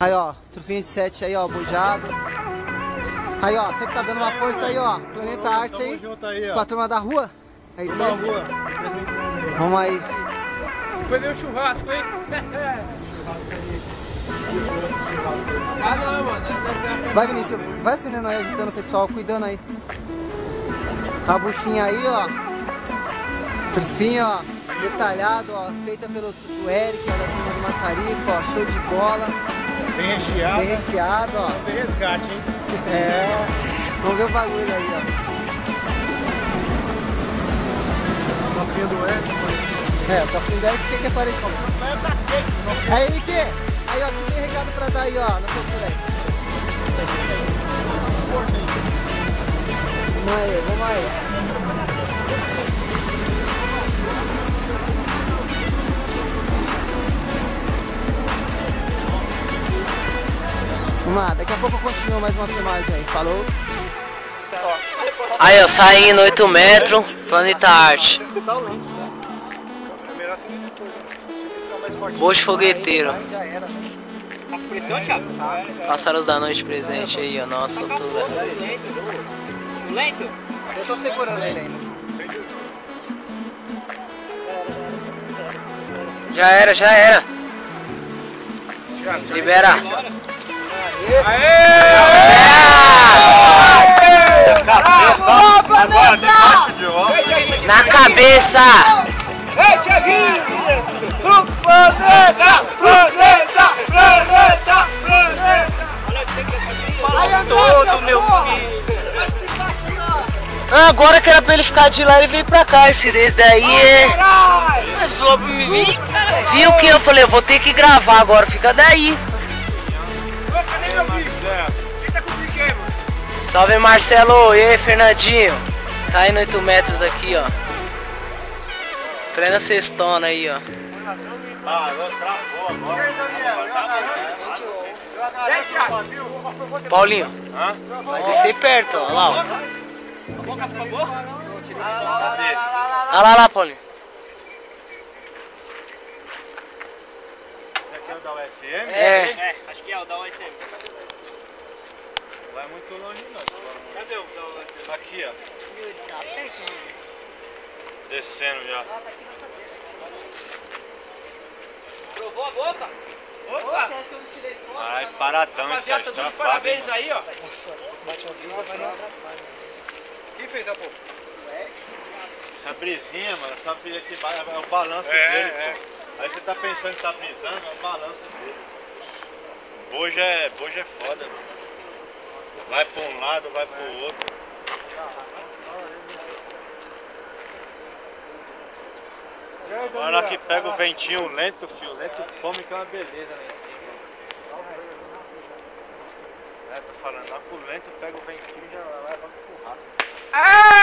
Aí, ó, trufinho de 7 aí, ó, bujado. Aí, ó, você que tá dando uma força aí, ó. Planeta Arte Tamo aí. junto aí, ó. Com a turma da rua. É isso aí. rua. Vamos aí. Foi ver o churrasco, hein? ah não, mano. Vai, Vinícius. Vai acendendo aí, agitando o pessoal, cuidando aí. A buchinha aí, ó. Trufinho, ó. Detalhado, ó. Feita pelo Eric, ó, da turma do Maçarico, ó. Show de bola. Bem recheado. Bem recheado, ó. Tem resgate, hein? É. Vamos ver o bagulho aí, ó. Copinha do Edson. É, o cofrinho dela que tinha que aparecer. Aí, Henrique, aí, ó, você tem recado pra dar aí, ó. Vamos aí, vamos aí. Lá, daqui a pouco eu continuo mais uma filmagem aí, falou? Aí, ó, saindo 8 metros, Planeta Arte. Bocho fogueteiro. Pássaros da noite presente aí, ó, nossa altura. Lento? Eu tô segurando ele ainda. Já era, já era. Libera. Agora, debaixo de óculos. Na cabeça. Ei, Thiaguinho! O planeta! Planeta! Planeta! Planeta! Todo, meu filho! Ah, agora que era pra ele ficar de lá, ele veio pra cá. Esse desse daí é. Mas falou pra vir, Viu que eu falei, eu vou ter que gravar agora, fica daí. Salve Marcelo, e aí Fernandinho. Saindo 8 metros aqui, ó. Plena cestona aí, ó. Paulinho, Hã? vai descer perto, ó. Lá, ó. A boca ficou boa? Olha lá, lá, Paulinho. Esse aqui é o da USM? É. É, acho que é o da OSM. Não vai muito longe não. Cadê o da OSM? Aqui, ó. Descendo já. Provou a boca? Opa! Ai, paradão Rapaziada, aí. tá Tá dando parabéns fácil, aí, ó. Quem fez a boca? Essa brisinha, mano, essa brisa aqui é o balanço dele, pô. Aí você tá pensando que tá brisando, é o balanço dele. Bojo é, bojo é foda, mano. Vai pra um lado, vai pro outro. Na hora que pega o ventinho lento, fio lento, come que é uma beleza lá em cima. É, tô falando, lá pro lento pega o ventinho e já leva pro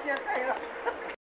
先开了。